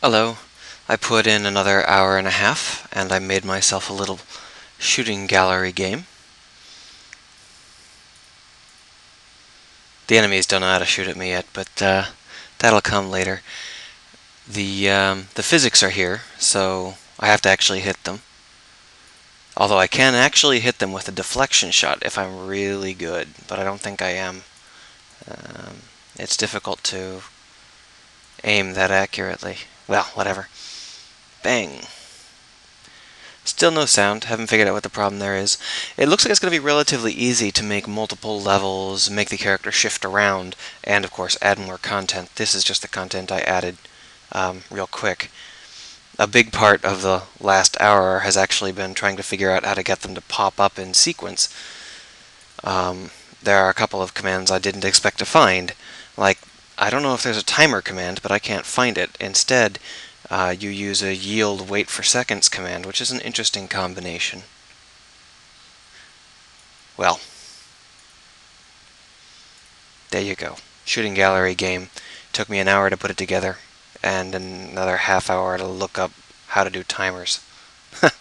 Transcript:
Hello. I put in another hour and a half and I made myself a little shooting gallery game. The enemies don't know how to shoot at me yet, but uh, that'll come later. The, um, the physics are here, so I have to actually hit them. Although I can actually hit them with a deflection shot if I'm really good, but I don't think I am. Um, it's difficult to aim that accurately. Well, whatever. Bang. Still no sound. Haven't figured out what the problem there is. It looks like it's going to be relatively easy to make multiple levels, make the character shift around, and of course add more content. This is just the content I added um, real quick. A big part of the last hour has actually been trying to figure out how to get them to pop up in sequence. Um, there are a couple of commands I didn't expect to find, like I don't know if there's a timer command, but I can't find it. Instead, uh, you use a yield wait for seconds command, which is an interesting combination. Well, there you go. Shooting gallery game. Took me an hour to put it together, and another half hour to look up how to do timers.